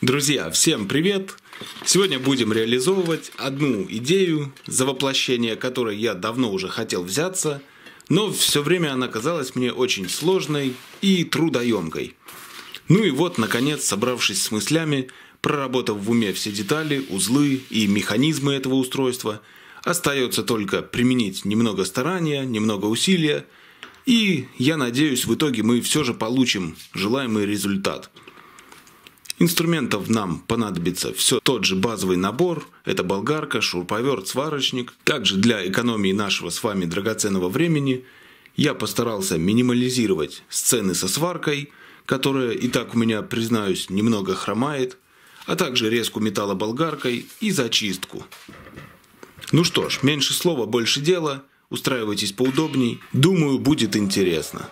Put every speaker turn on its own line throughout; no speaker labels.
Друзья, всем привет! Сегодня будем реализовывать одну идею, за воплощение которой я давно уже хотел взяться, но все время она казалась мне очень сложной и трудоемкой. Ну и вот, наконец, собравшись с мыслями, проработав в уме все детали, узлы и механизмы этого устройства, остается только применить немного старания, немного усилия, и я надеюсь, в итоге мы все же получим желаемый результат – Инструментов нам понадобится все тот же базовый набор. Это болгарка, шуруповерт, сварочник. Также для экономии нашего с вами драгоценного времени я постарался минимализировать сцены со сваркой, которая и так у меня, признаюсь, немного хромает, а также резку металла болгаркой и зачистку. Ну что ж, меньше слова, больше дела. Устраивайтесь поудобней. Думаю, будет интересно.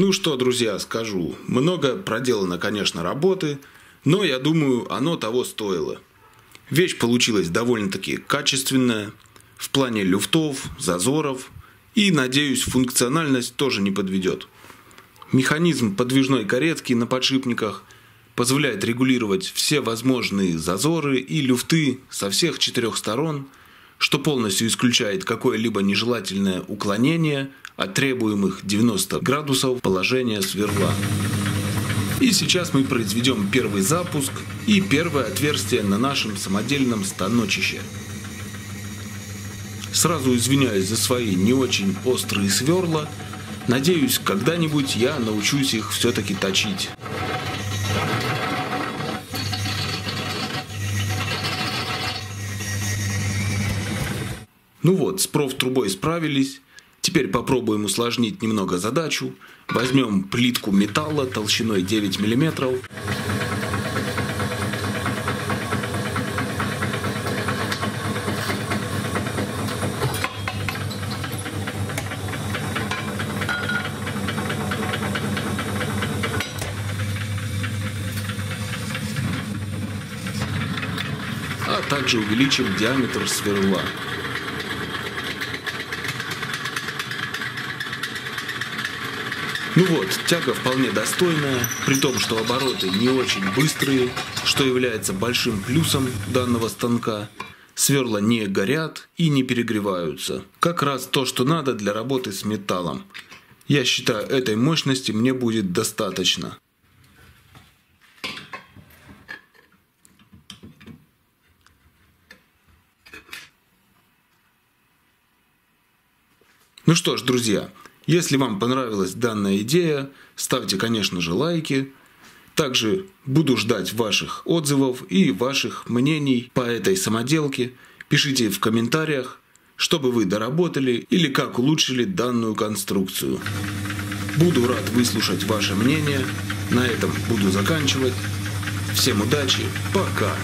Ну что, друзья, скажу. Много проделано, конечно, работы, но я думаю, оно того стоило. Вещь получилась довольно-таки качественная, в плане люфтов, зазоров, и, надеюсь, функциональность тоже не подведет. Механизм подвижной каретки на подшипниках позволяет регулировать все возможные зазоры и люфты со всех четырех сторон, что полностью исключает какое-либо нежелательное уклонение от требуемых 90 градусов положения сверла. И сейчас мы произведем первый запуск и первое отверстие на нашем самодельном станочище. Сразу извиняюсь за свои не очень острые сверла. Надеюсь, когда-нибудь я научусь их все-таки точить. Ну вот, с профтрубой справились. Теперь попробуем усложнить немного задачу. Возьмем плитку металла толщиной 9 миллиметров. а также увеличим диаметр сверла. Ну вот, тяга вполне достойная, при том, что обороты не очень быстрые, что является большим плюсом данного станка. Сверла не горят и не перегреваются. Как раз то, что надо для работы с металлом. Я считаю, этой мощности мне будет достаточно. Ну что ж, друзья, если вам понравилась данная идея, ставьте, конечно же, лайки. Также буду ждать ваших отзывов и ваших мнений по этой самоделке. Пишите в комментариях, что бы вы доработали или как улучшили данную конструкцию. Буду рад выслушать ваше мнение. На этом буду заканчивать. Всем удачи, пока!